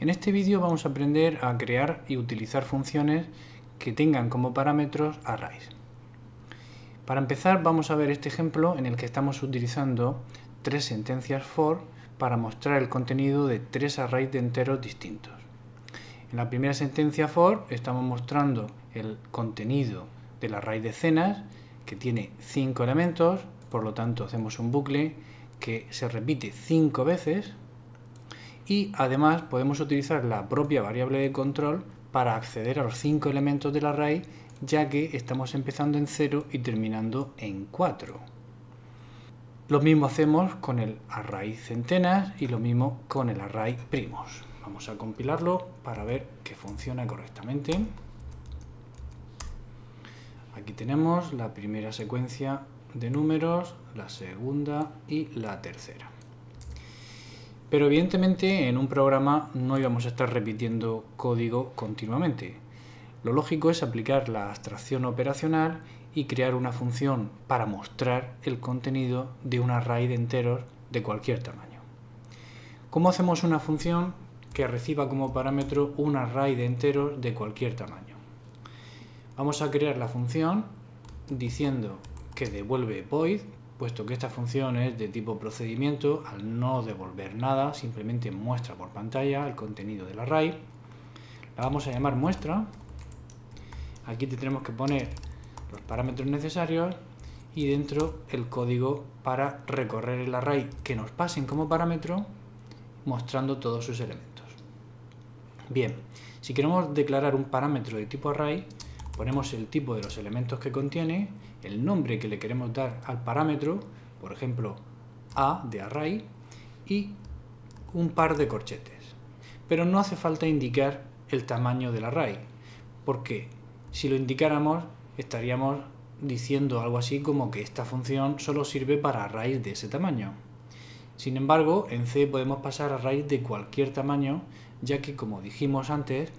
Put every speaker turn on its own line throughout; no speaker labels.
En este vídeo vamos a aprender a crear y utilizar funciones que tengan como parámetros arrays. Para empezar vamos a ver este ejemplo en el que estamos utilizando tres sentencias for para mostrar el contenido de tres arrays de enteros distintos. En la primera sentencia for estamos mostrando el contenido del array de cenas que tiene cinco elementos, por lo tanto hacemos un bucle que se repite cinco veces y además podemos utilizar la propia variable de control para acceder a los cinco elementos del array ya que estamos empezando en 0 y terminando en 4. Lo mismo hacemos con el array centenas y lo mismo con el array primos. Vamos a compilarlo para ver que funciona correctamente. Aquí tenemos la primera secuencia de números, la segunda y la tercera. Pero evidentemente en un programa no íbamos a estar repitiendo código continuamente. Lo lógico es aplicar la abstracción operacional y crear una función para mostrar el contenido de un array de enteros de cualquier tamaño. ¿Cómo hacemos una función que reciba como parámetro un array de enteros de cualquier tamaño? Vamos a crear la función diciendo que devuelve void puesto que esta función es de tipo procedimiento, al no devolver nada, simplemente muestra por pantalla el contenido del array. La vamos a llamar muestra. Aquí tenemos que poner los parámetros necesarios y dentro el código para recorrer el array que nos pasen como parámetro mostrando todos sus elementos. Bien, si queremos declarar un parámetro de tipo array, ponemos el tipo de los elementos que contiene, el nombre que le queremos dar al parámetro, por ejemplo, a de array, y un par de corchetes. Pero no hace falta indicar el tamaño del array, porque si lo indicáramos estaríamos diciendo algo así como que esta función solo sirve para arrays de ese tamaño. Sin embargo, en C podemos pasar arrays de cualquier tamaño, ya que como dijimos antes,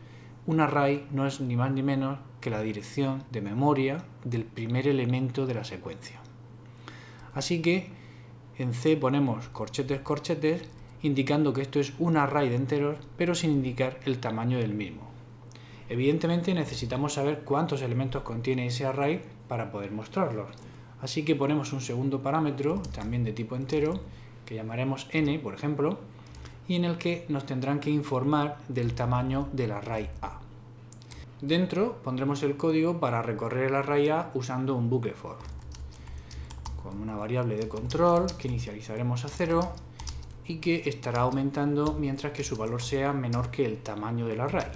un array no es ni más ni menos que la dirección de memoria del primer elemento de la secuencia. Así que en C ponemos corchetes corchetes indicando que esto es un array de enteros pero sin indicar el tamaño del mismo. Evidentemente necesitamos saber cuántos elementos contiene ese array para poder mostrarlos. Así que ponemos un segundo parámetro, también de tipo entero, que llamaremos n, por ejemplo, y en el que nos tendrán que informar del tamaño del array A. Dentro pondremos el código para recorrer el array A usando un bucle for, con una variable de control que inicializaremos a 0 y que estará aumentando mientras que su valor sea menor que el tamaño del array.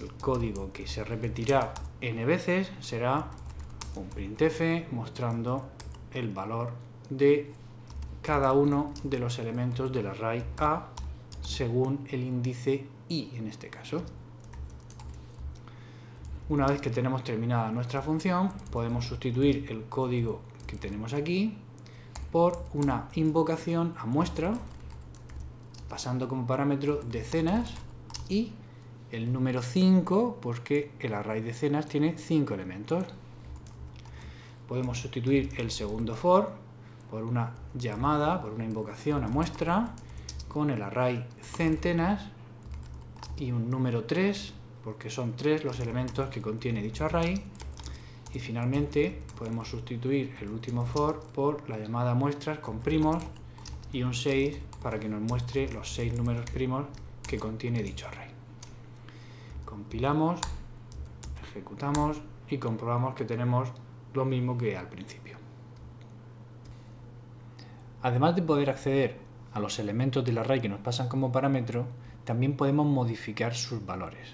El código que se repetirá n veces será un printf mostrando el valor de cada uno de los elementos del array A según el índice I en este caso. Una vez que tenemos terminada nuestra función, podemos sustituir el código que tenemos aquí por una invocación a muestra, pasando como parámetro decenas y el número 5, porque el array de decenas tiene 5 elementos. Podemos sustituir el segundo for por una llamada, por una invocación a muestra, con el array centenas y un número 3, porque son 3 los elementos que contiene dicho array. Y finalmente podemos sustituir el último for por la llamada muestras con primos y un 6 para que nos muestre los 6 números primos que contiene dicho array. Compilamos, ejecutamos y comprobamos que tenemos lo mismo que al principio. Además de poder acceder a los elementos del array que nos pasan como parámetro, también podemos modificar sus valores.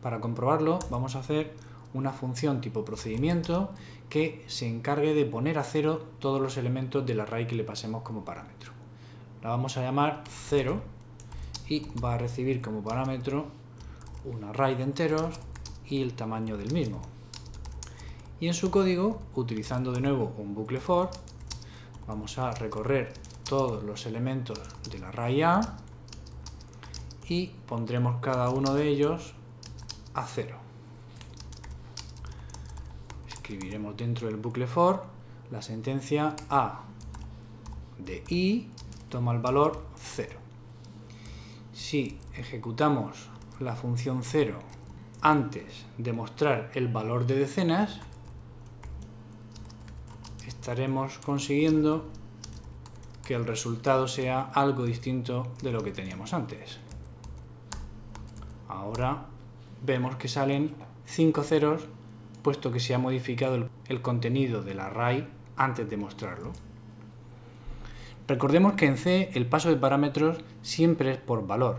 Para comprobarlo vamos a hacer una función tipo procedimiento que se encargue de poner a cero todos los elementos del array que le pasemos como parámetro. La vamos a llamar 0 y va a recibir como parámetro un array de enteros y el tamaño del mismo. Y en su código, utilizando de nuevo un bucle for, vamos a recorrer todos los elementos del array A y pondremos cada uno de ellos a 0. Escribiremos dentro del bucle for la sentencia A de i toma el valor 0. si ejecutamos la función 0 antes de mostrar el valor de decenas, estaremos consiguiendo que el resultado sea algo distinto de lo que teníamos antes. Ahora vemos que salen 5 ceros puesto que se ha modificado el, contenido del array antes de mostrarlo. Recordemos que en C el paso de parámetros siempre es por valor,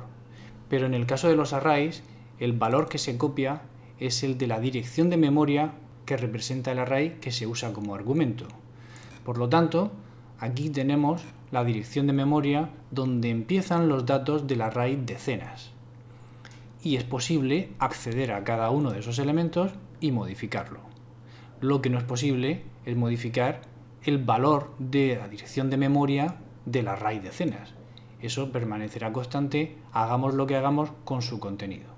pero en el caso de los arrays el valor que se copia es el de la dirección de memoria que representa el array que se usa como argumento. Por lo tanto, aquí tenemos la dirección de memoria donde empiezan los datos del array decenas. Y es posible acceder a cada uno de esos elementos y modificarlo. Lo que no es posible es modificar el valor de la dirección de memoria del array decenas. Eso permanecerá constante, hagamos lo que hagamos con su contenido.